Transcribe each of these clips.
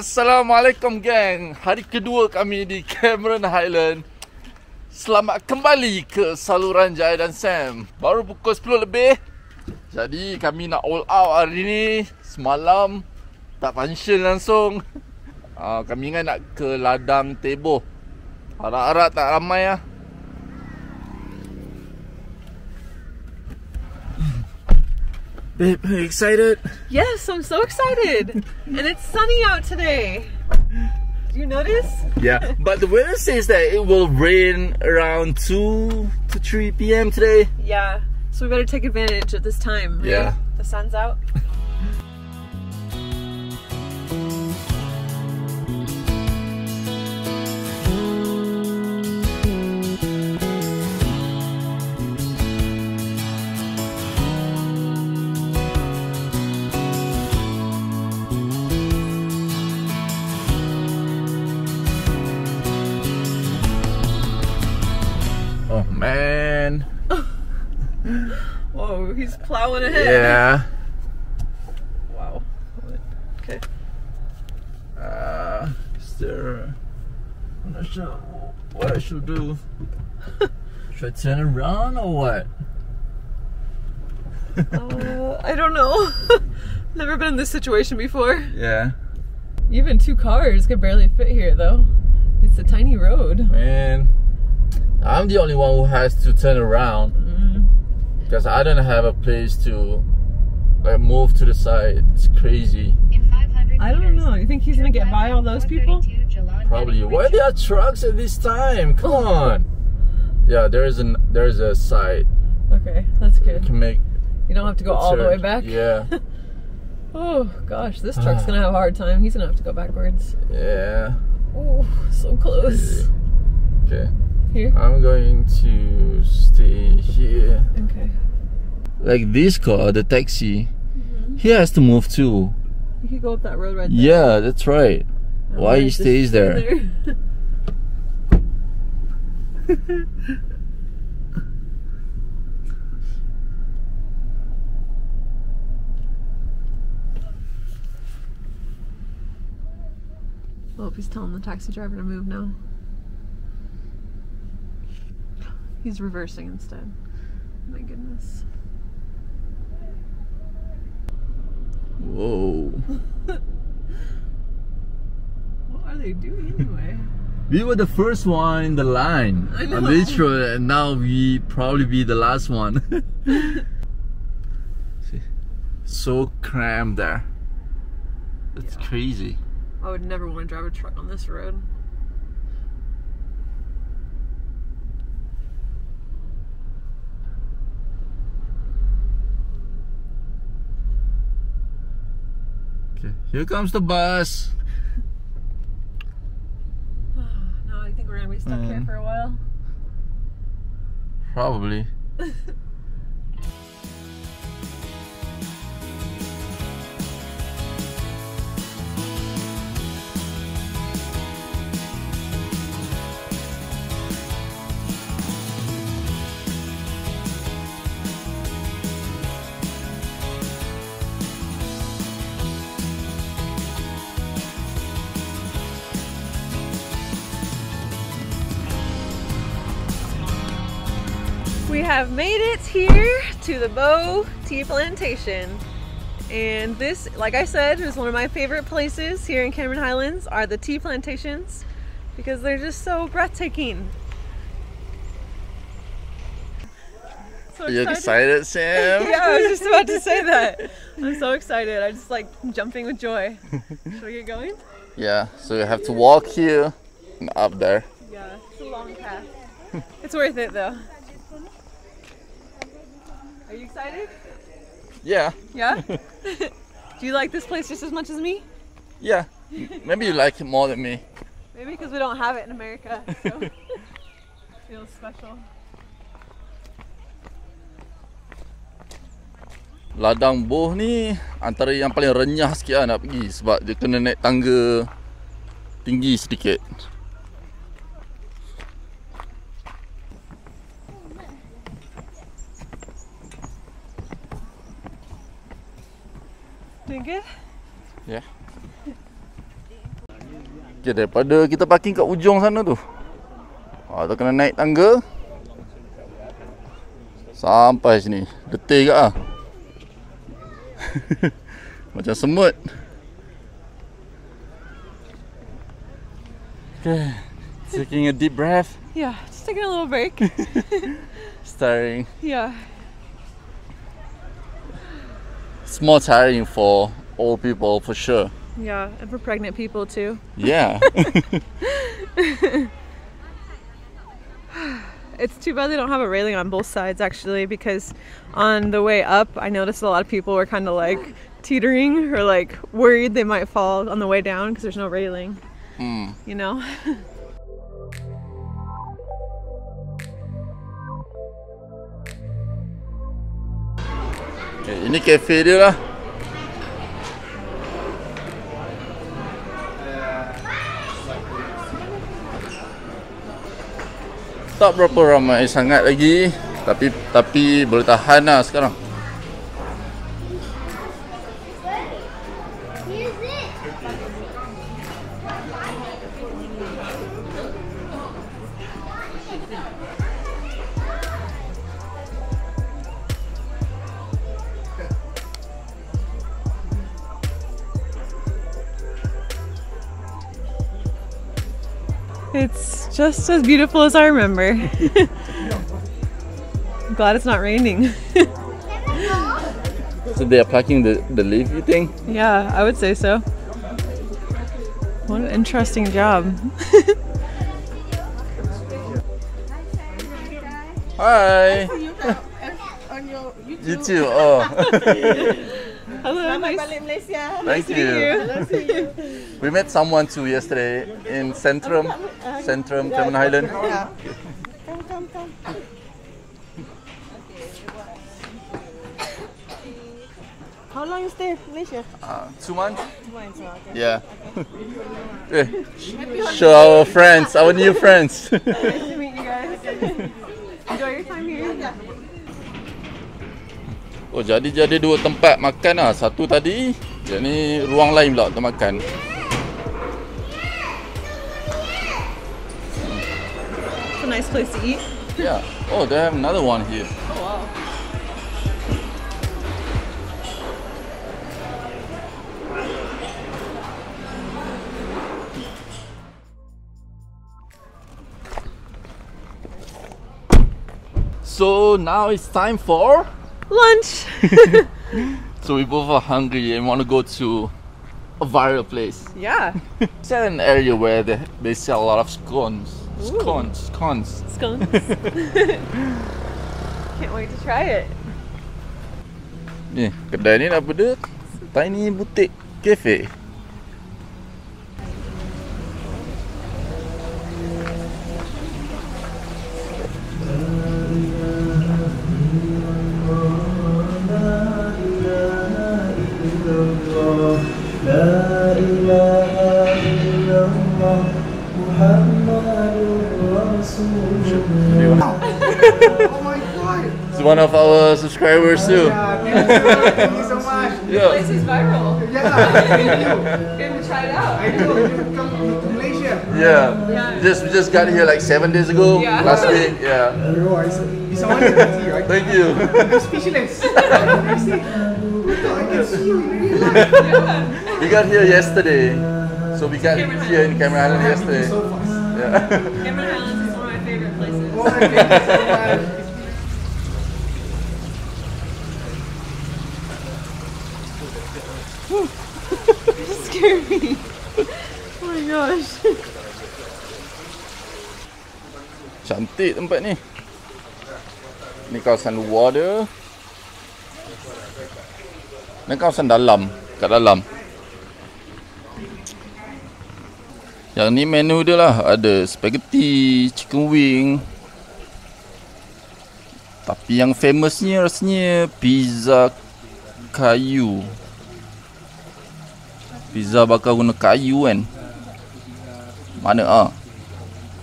Assalamualaikum gang. Hari kedua kami di Cameron Highland. Selamat kembali ke saluran Jaya dan Sam. Baru pukul 10 lebih. Jadi kami nak all out hari ni. Semalam tak function langsung. Uh, kami ingat nak ke ladang Teboh. Harap-harap tak ramai lah. Are you excited? Yes, I'm so excited. and it's sunny out today. Do you notice? Yeah, but the weather says that it will rain around 2 to 3 p.m. today. Yeah. So we better take advantage of this time. Right? Yeah. The sun's out. He's plowing ahead. Yeah. Wow. Okay. Uh, is there. I'm not sure what I should do. should I turn around or what? Uh, I don't know. Never been in this situation before. Yeah. Even two cars could barely fit here, though. It's a tiny road. Man. I'm the only one who has to turn around. Because I don't have a place to like move to the side. It's crazy. I don't know. You think he's gonna get by all those people? Probably. Why are there are trucks at this time? Come oh. on. Yeah, there's an there's a side. Okay, that's good. You good. can make You don't have to go all the way back. Yeah. Oh gosh, this truck's ah. gonna have a hard time. He's gonna have to go backwards. Yeah. Oh, so close. Okay. Here. I'm going to stay here. Okay. Like this car, the taxi, mm-hmm. he has to move too. You could go up that road right there. Yeah, that's right. I Why wanna he stays stay there? oh, he's telling the taxi driver to move now. He's reversing instead. My goodness. Whoa. What are they doing anyway? We were the first one in the line I know. on this road, and now we probably be the last one. See, so crammed there. That's Yeah. crazy. I would never want to drive a truck on this road. Okay, here comes the bus. no, I think we're gonna be stuck here Mm. for a while. Probably. have made it here to the Boh Tea Plantation. And this, like I said, is one of my favorite places here in Cameron Highlands are the tea plantations because they're just so breathtaking. So Are you excited, Sam? yeah, I was just about to say that. I'm so excited. I'm just like jumping with joy. Should we get going? Yeah, so you have to walk here and up there. Yeah, it's a long path. It's worth it though. Are you excited? Yeah, Yeah? Do you like this place just as much as me? yeah. Maybe you like it more than me. Maybe because we don't have it in America. So feels special. Ladang Boh ni antara yang paling renyah sikit lah nak pergi sebab dia kena naik tangga tinggi sedikit. Doing good? Yeah. Okay, daripada kita parking kat ujung sana tu. Ah, tu kena naik tangga. Sampai sini. Detil ke ah. Macam semut. Okay. Taking a deep breath. Yeah, just taking a little break. Starting. yeah. It's more tiring for old people for sure. Yeah, and for pregnant people too. Yeah. It's too bad they don't have a railing on both sides actually because on the way up I noticed a lot of people were kind of like teetering or like worried they might fall on the way down because there's no railing, hmm. you know? ini kafe dia lah. Tak berapa ramai sangat lagi tapi tapi boleh tahan lah sekarang. Just as beautiful as I remember. I'm glad it's not raining. So they are parking the, the lift you think? yeah, I would say so. What an interesting job. Hi. on your YouTube. You too. Oh. Hello, Selamat nice. balik Malaysia. Thank see you. you. You. We met someone too yesterday in Centrum, Centrum, Cameron Highland. Yeah. Come, come, come. How long you stay in Malaysia? Uh, two months. Two months. oh, Okay. Yeah. Eh, Show our friends, our new friends. Nice to meet you guys. Enjoy your time here. Oh, jadi jadi dua tempat makan lah. Satu tadi, yang ni ruang lain pula untuk makan. It's a nice place to eat. Yeah. Oh, they have another one here. Oh wow. So now it's time for. Lunch. So we both are hungry and want to go to a viral place. yeah. It's an area where they, they sell a lot of scones. Ooh. Scones, scones. Scones. Can't wait to try it. Ni, kedai ni apa dia? Tiny Boutique Cafe. God! One of our subscribers too. Yeah, thank you, thank you so much. Yeah. is viral. Yeah, thank you. To try it out. I know you come to Malaysia. Yeah. Just we just got here like seven days ago. Yeah. Last week. Yeah. Bro, I saw, it's a wonder to see you. I, Thank you. I'm speechless. I can see you in real life. we got here yesterday. So we got here in Cameron Highland yesterday. So fast. Yeah. Cameron Highlands is one of my favorite places. Oh, thank you so much. scared me. Oh my gosh. Cantik tempat ni. Ni kawasan luar dia. Ni kawasan dalam. Kat dalam. Yang ni menu dia lah. Ada spaghetti, chicken wing. Tapi yang famousnya rasanya pizza kayu. Pizza bakar guna kayu kan. Mana ah?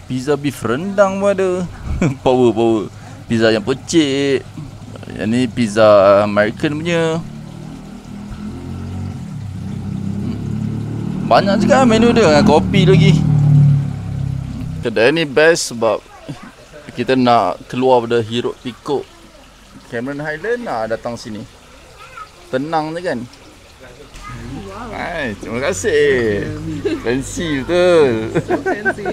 Pizza beef rendang pun ada. power power. Pizza yang pecik. Yang ni pizza American punya. Banyak juga menu dia dengan kopi lagi. Kedai ni best sebab kita nak keluar pada hiruk pikuk Cameron Highland nak datang sini. Tenang je kan? Hai, terima kasih. Fancy betul. Fancy.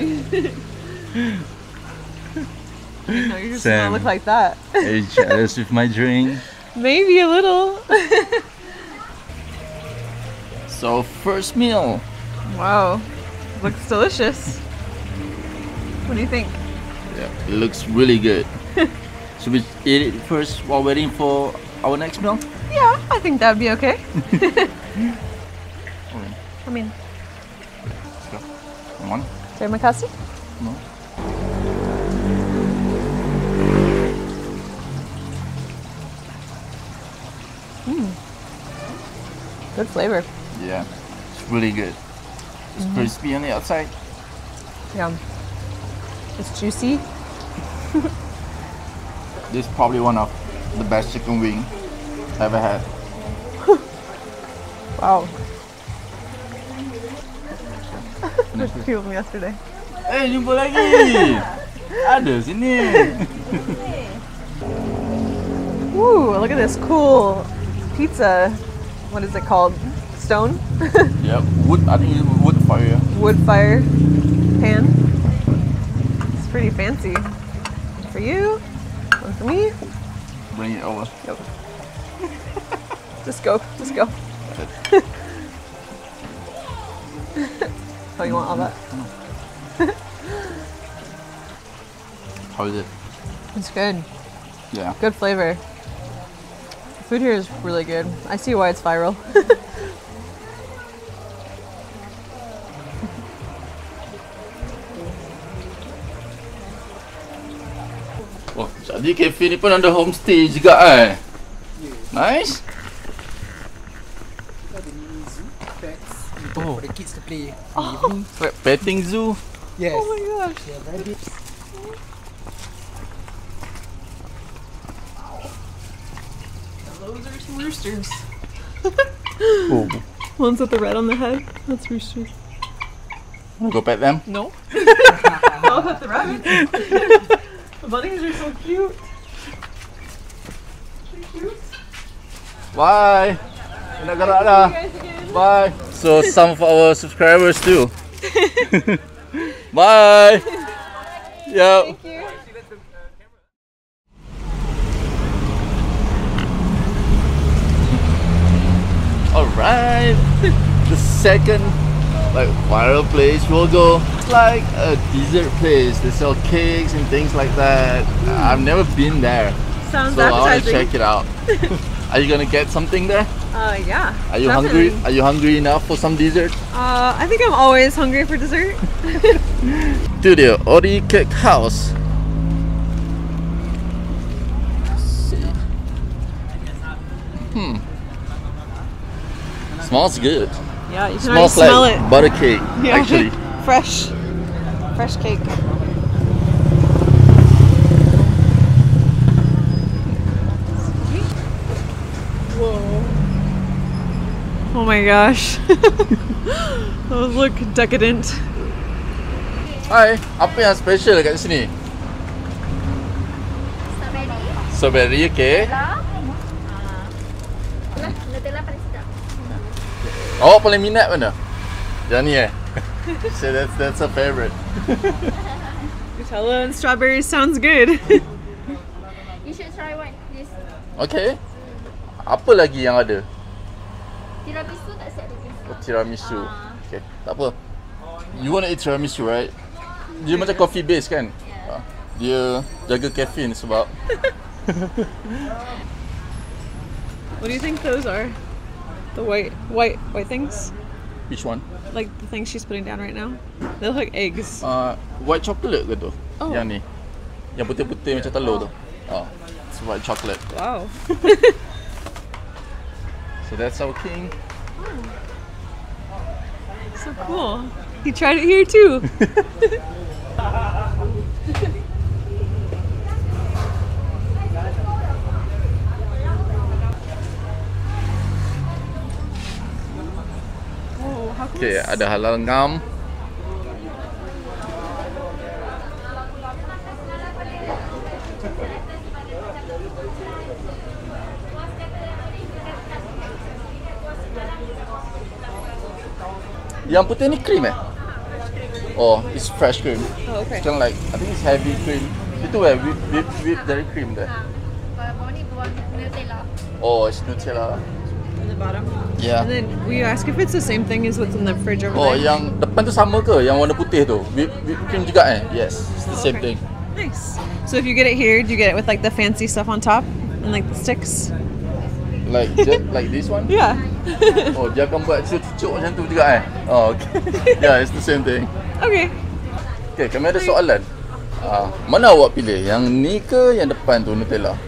no, you're just Sam. gonna look like that. Are you jealous with my drink? Maybe a little. So first meal. wow. Looks delicious. What do you think? Yeah, it looks really good. Should we eat it first while waiting for our next meal? Yeah, I think that'd be okay. I mean, Come on. terima kasih. No. Good flavor. Yeah, it's really good. It's mm-hmm. crispy on the outside. Yeah. It's juicy. This is probably one of the best chicken wing I've ever had. Wow. Just few of them yesterday. Eh, jumpa lagi. Ada sini. Ooh, look at this cool pizza. What is it called? Stone? yeah, wood. I think it's wood fire. Wood fire pan. It's pretty fancy. One for you, one for me. Bring it over. Yep. Just go, just go. oh, you want all that? How is it? It's good. Yeah. Good flavor. The food here is really good. I see why it's viral. Oh, jadi kafe ni pun ada homestay juga eh. Nice. Oh, For the kids to petting zoo. Yes. oh my gosh. Yeah, very big. Those are some roosters. Oh, Ones with the red on the head. That's roosters. wanna go pet them? No. I'll pet the rabbits. the bunnies are so cute. Bye. Nak gerak dah. Bye. So some of our subscribers too. Bye. Yep. All right. The second like viral place we'll go. It's like a dessert place. They sell cakes and things like that. Hmm. I've never been there, Sounds so I want to check it out. Are you gonna get something there? Uh, yeah. Are you definitely. hungry? Are you hungry enough for some dessert? Uh, I think I'm always hungry for dessert. To the Ori Cake House. Hmm. Smells good. yeah, you can already Smells smell like it. butter cake, Yeah. actually. Fresh. Fresh cake. Whoa. Oh my gosh. Those look decadent. Hai, apa yang special kat sini? Strawberry, okay. Nutella paling sedap. Awak paling minat mana? Yang ni eh? so that's that's a favorite. Nutella and strawberries sounds good. You should try one. This Okay. Apa lagi yang ada? Tiramisu tak siap lagi. Oh, tiramisu. Ah. Okay, tak apa. You want to eat tiramisu, right? Dia macam coffee base kan? Ah, Dia jaga caffeine sebab what do you think those are? The white, white, white things? which one? Like the things she's putting down right now? They look like eggs. Uh, white chocolate ke tu? Oh. Yang ni. Yang putih-putih macam telur tu. Oh, it's white chocolate. Wow. So that's our king. So cool. He tried it here too. Okay, ada halal ngam. Yang putih ni cream eh? Oh, it's fresh cream. Oh, okay. of like, I think it's heavy cream. Itu eh, whip, whip, whip dari cream dah. Ha, bawah ni bawah Nutella. Oh, it's Nutella. In the bottom. Yeah. And then will you ask if it's the same thing as what's in the fridge over Oh, there? yang depan tu sama ke? Yang warna putih tu? Whip, whip cream juga eh? Yes, it's the same Okay. thing. Nice. So if you get it here, do you get it with like the fancy stuff on top and like the sticks? Like like this one? Yeah. Oh, dia akan buat cucuk macam tu juga eh? Oh, okay. yeah, it's the same thing. okay. Okay, kami ada soalan. Ah, mana awak pilih? Yang ni ke yang depan tu Nutella?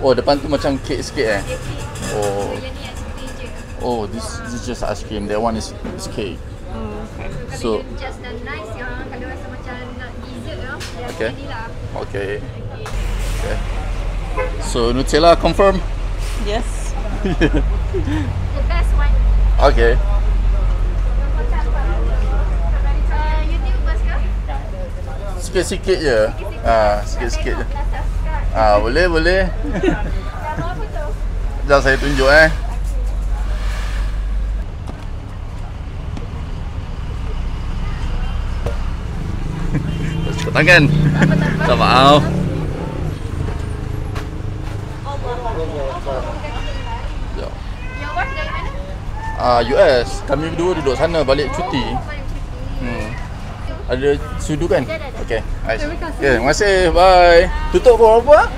Oh, depan tu macam kek sikit eh? Oh, oh, this, this is just ice cream. That one is, is cake. Oh, okay. So- just dan nice yang kalau rasa macam nak dessert Okay. Okay. Okay. So Nutella confirm? Yes. The best one. Okay. Sikit-sikit je. Ah, sikit-sikit je. Ah, boleh, boleh. Nama apa tu? Sekejap saya tunjuk eh. Tepuk tangan. Tak maaf. Sekejap. Your wife dari mana? Ah, US. Kami berdua duduk sana balik cuti. Hmm. Ada sudu kan? Okey. Nice. Terima kasih. Okay, terima kasih. Bye. Tutup pukul berapa?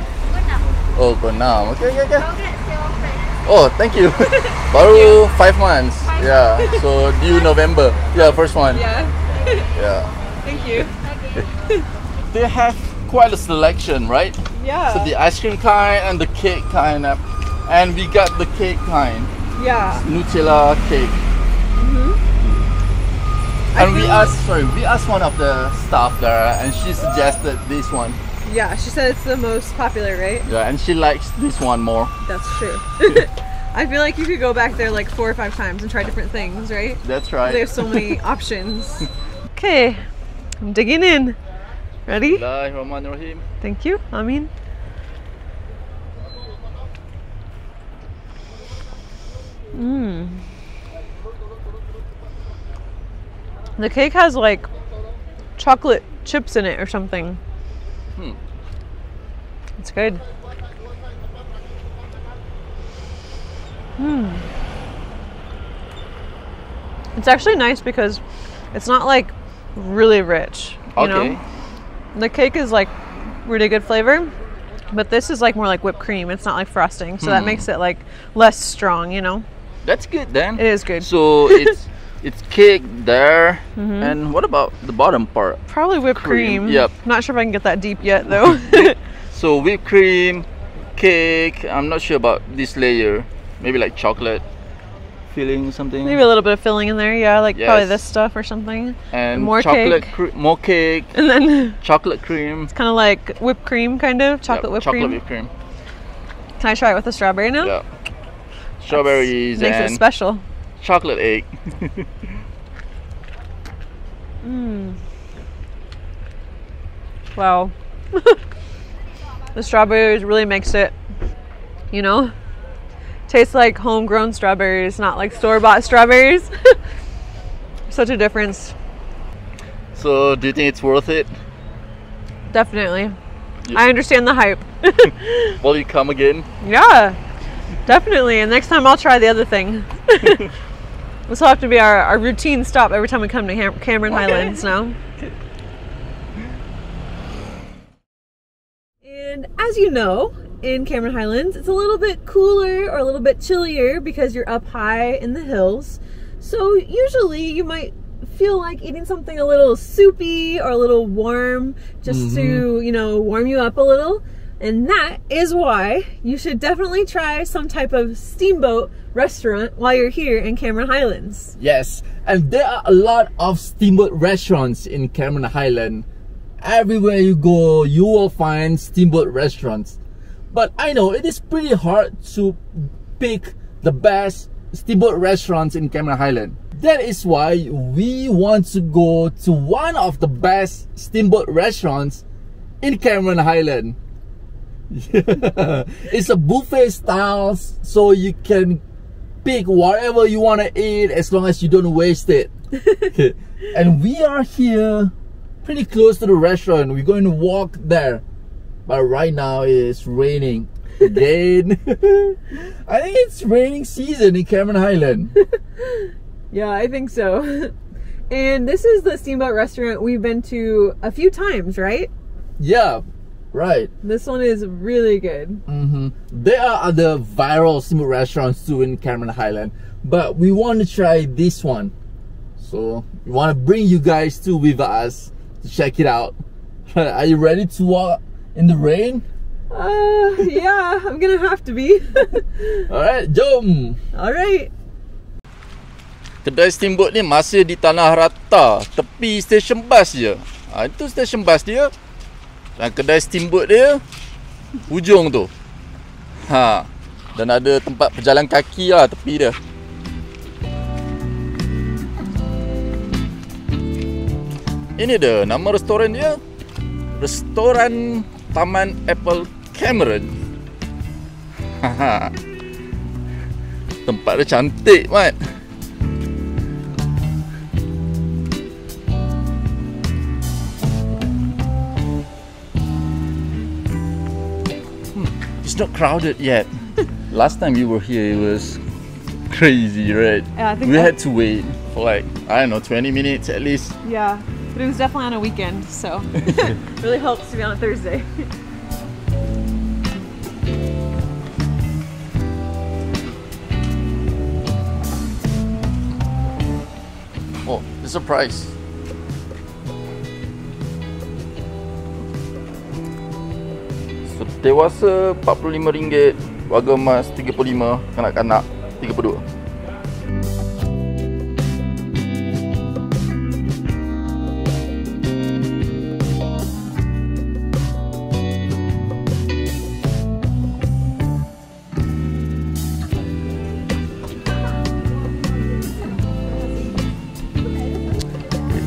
Oh, pukul 6. Okey, okey, okey. Congrats your friend. Oh, thank you. Baru 5 months. Yeah. So due November. Yeah, first one. Yeah. Yeah. Thank you. They have quite a selection, right? Yeah. So the ice cream kind and the cake kind, uh, and we got the cake kind, yeah. Nutella cake. Mm-hmm. And we asked, sorry, we asked one of the staff there, and she suggested this one. Yeah. She said it's the most popular, right? Yeah, and she likes this one more. That's true. I feel like you could go back there like four or five times and try different things, right? That's right. There's so many options. Okay, I'm digging in. Ready? Thank you. I mmm. The cake has like chocolate chips in it or something. Hmm. It's good. Hmm. It's actually nice because it's not like really rich. You Okay. know? The cake is like really good flavor, but this is like more like whipped cream. It's not like frosting, so that Hmm. makes it like less strong. You know, That's good then. it is good. So it's it's cake there, mm-hmm. and what about the bottom part? Probably whipped cream, cream. yep. Not sure if I can get that deep yet though. So whipped cream, cake. I'm not sure about this layer. Maybe like chocolate filling something. Maybe a little bit of filling in there. Yeah, like probably this stuff or something. and more chocolate cake. more cake, And then chocolate cream. It's kind of like whipped cream, kind of chocolate Yep, whipped chocolate cream. Chocolate whipped cream. Can I try it with a strawberry now? Yeah. Strawberries Makes it and special. chocolate egg. Mm. Wow. the strawberries really makes it, you know, tastes like homegrown strawberries, not like store bought strawberries. Such a difference. so do you think it's worth it? Definitely. You- I understand the hype. Will you come again? yeah, definitely. And next time I'll try the other thing. this will have to be our, our routine stop every time we come to Cam- Cameron Highlands now. And as you know, in Cameron Highlands, it's a little bit cooler or a little bit chillier because you're up high in the hills. So usually you might feel like eating something a little soupy or a little warm just mm-hmm. to, you know, warm you up a little. And that is why you should definitely try some type of steamboat restaurant while you're here in Cameron Highlands. Yes, and there are a lot of steamboat restaurants in Cameron Highland. Everywhere you go, you will find steamboat restaurants. But I know it is pretty hard to pick the best steamboat restaurants in Cameron Highland. That is why we want to go to one of the best steamboat restaurants in Cameron Highland. it's a buffet style, so you can pick whatever you want to eat as long as you don't waste it. and we are here pretty close to the restaurant. We're going to walk there. But right now it's raining again. I think it's raining season in Cameron Highland. Yeah, I think so. And this is the Steamboat restaurant we've been to a few times, right? yeah, right. This one is really good. hmm There are other viral steamboat restaurants too in Cameron Highland, but we want to try this one. So we want to bring you guys too with us to check it out. Are you ready to walk in the rain? Uh, yeah, I'm gonna have to be. Alright, jom! All right. Kedai steamboat ni masih di tanah rata Tepi stesen bas je ha, Itu stesen bas dia Dan kedai steamboat dia Ujung tu. Ha. Dan ada tempat pejalan kaki lah tepi dia. Ini dia nama restoran dia. Restoran Taman Apple Cameron. Tempat dia cantik mat It's not crowded yet. Last time you were here, it was crazy, right? Yeah, I think we that- had to wait for like I don't know, 20 minutes at least. Yeah, but it was definitely on a weekend, so really helps to be on a Thursday. Oh, it's a price. Dewasa RM45, warga emas RM35, kanak-kanak RM32.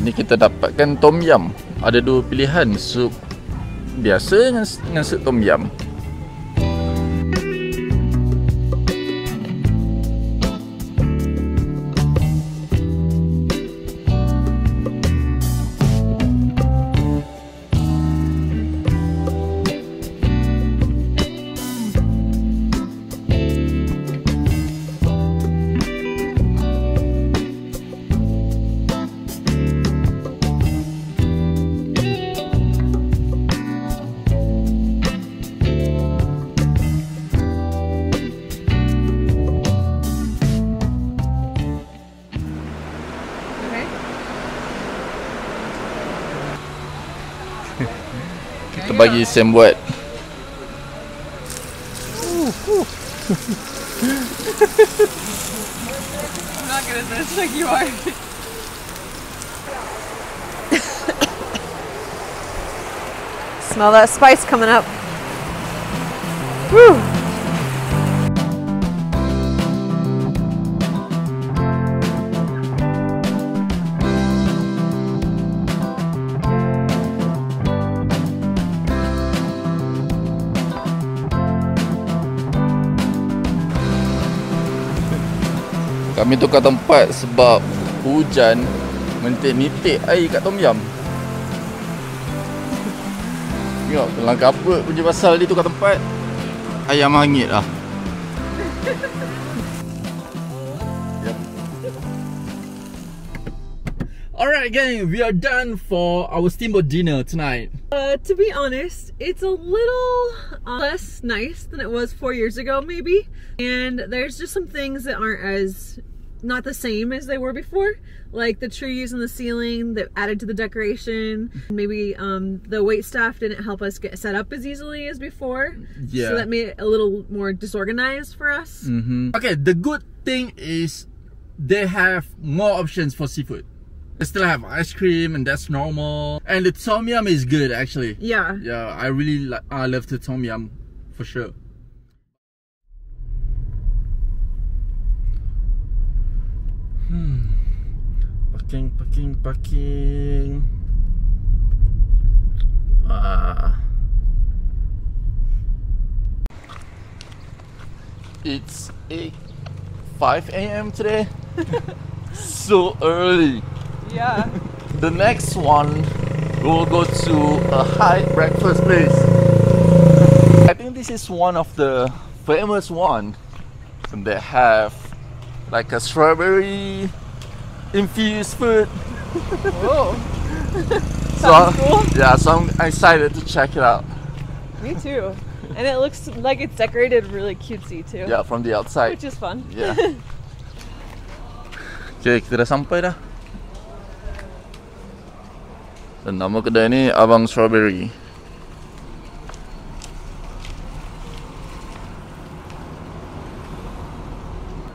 Ni kita dapatkan tom yum. Ada dua pilihan, sup biasa dengan, dengan sup tom yum. Bagi Sam. I'm not good at this like you are. Smell that spice coming up. Woo! Kami tukar tempat sebab hujan menitik-nitik air kat tom yum. Tengok kelang kabut punya pasal dia tukar tempat. Ayam hangit lah. yep. Alright gang, we are done for our steamboat dinner tonight. Uh, to be honest, it's a little uh, less nice than it was four years ago, maybe. And there's just some things that aren't as not the same as they were before, like the trees in the ceiling that added to the decoration. Maybe um, the wait staff didn't help us get set up as easily as before, Yeah. so that made it a little more disorganized for us. Mm-hmm. Okay, the good thing is they have more options for seafood. They still have ice cream, and that's normal. And the tom yum is good, actually. Yeah. Yeah, I really I love the tom yum for sure. Parking, parking, parking. Ah. It's 8 5 a.m. today. so early. Yeah. The next one we'll go to a high breakfast place. I think this is one of the famous one. And they have like a strawberry infused food. Oh. Whoa. So cool. yeah, so I'm excited to check it out. Me too. And it looks like it's decorated really cutesy too. Yeah, from the outside. Which is fun. Yeah. Okay, kita dah sampai dah. Dan nama kedai ni Abang Strawberry.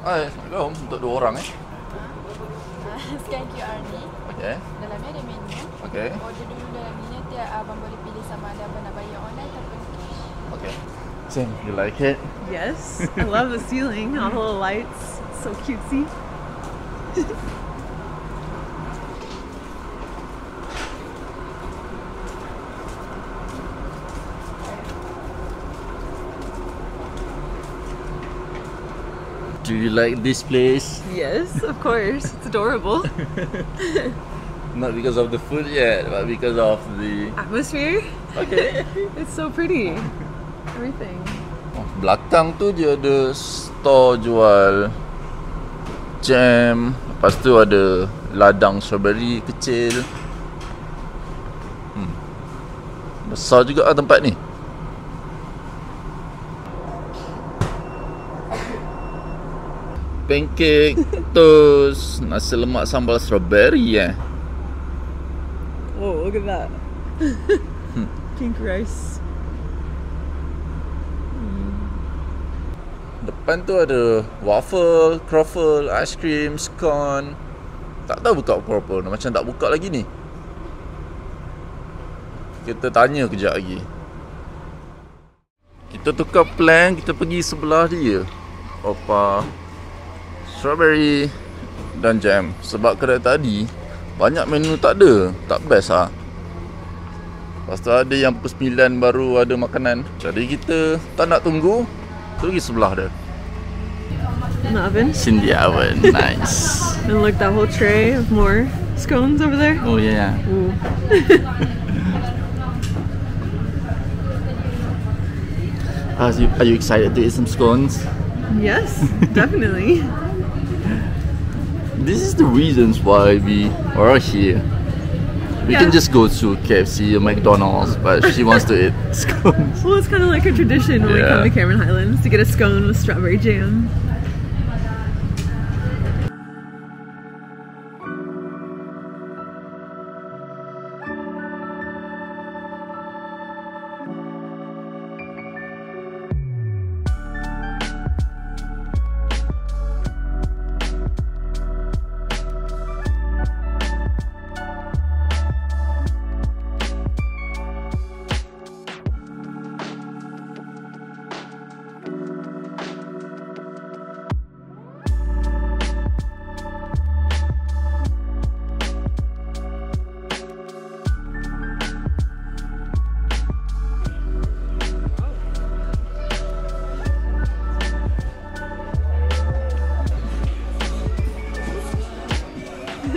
Hai, Assalamualaikum untuk dua orang eh. Scan QR ni Okay, Dalamnya ada menu okay, Order dulu dalam ni Nanti abang boleh pilih sama ada abang nak bayar online ataupun cash okay. Sam, you like it? Yes. I love the ceiling, all the little lights. It's so cutesy. Do you like this place? Yes, of course. It's adorable. Not because of the food yet, but because of the Atmosphere. Okay. It's so pretty. Everything. Oh, belakang tu dia ada store jual jam. Lepas tu ada ladang strawberry kecil. Hmm. Besar juga lah tempat ni. Pancake, toast, nasi lemak sambal strawberry eh. Oh, look at that. Pink rice. Depan tu ada waffle, croffle, ice cream, scone. Tak tahu buka berapa. Macam tak buka lagi ni. Kita tanya kejap lagi. Kita tukar plan, kita pergi sebelah dia. Opa strawberry dan jam. Sebab kedai tadi banyak menu tak ada. Tak best ah. Lepas tu ada yang pukul 9 baru ada makanan. Jadi kita tak nak tunggu. Pergi sebelah dia. In the oven. Cindy oven. Nice. And look, that whole tray of more scones over there. Oh yeah. Ooh. Are you, are you excited to eat some scones? Yes, definitely. This is the reasons why we are here. We Yeah. can just go to KFC or McDonald's, but she wants to eat scones. Well, it's kind of like a tradition when we come to Cameron Highlands to get a scone with strawberry jam.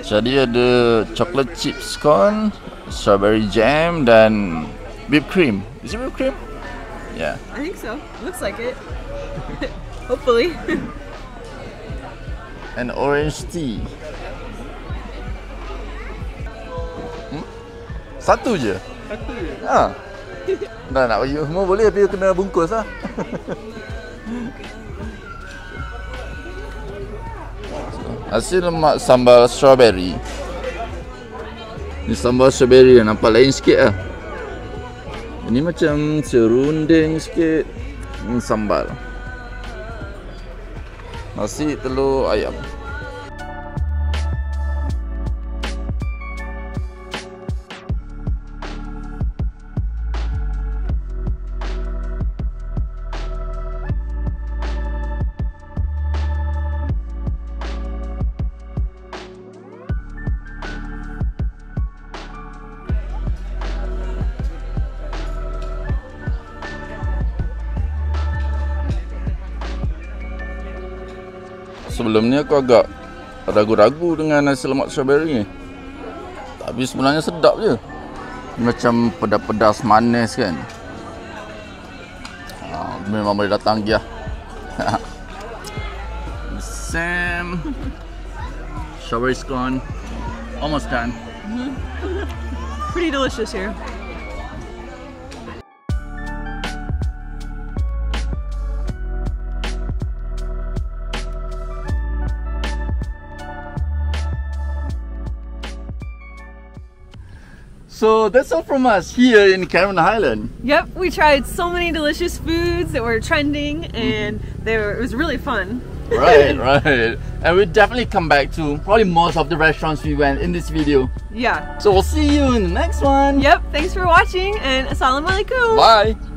Jadi ada chocolate chip scone, strawberry jam dan whipped cream. Is it whipped cream? Yeah. I think so. Looks like it. Hopefully. And orange tea. Hmm? Satu je? Satu je? Ha. Dah nak bagi semua boleh tapi kena bungkus lah. Nasi lemak sambal strawberry. Ni sambal strawberry yang nampak lain sikit lah. Ini macam serunding sikit. Sambal. Nasi telur ayam. Sebelum ni aku agak ragu-ragu dengan nasi lemak strawberry ni. Tapi sebenarnya sedap je. Macam pedas-pedas manis kan. Ah, memang boleh datang lagi lah. Sam. Strawberry's gone. Almost done. Pretty delicious here. So that's all from us here in Cameron Highland. Yep, we tried so many delicious foods that were trending, and they were, it was really fun. right, right. And we'll definitely come back to probably most of the restaurants we went in this video. Yeah. So we'll see you in the next one. Yep. Thanks for watching, and assalamu alaikum. Bye.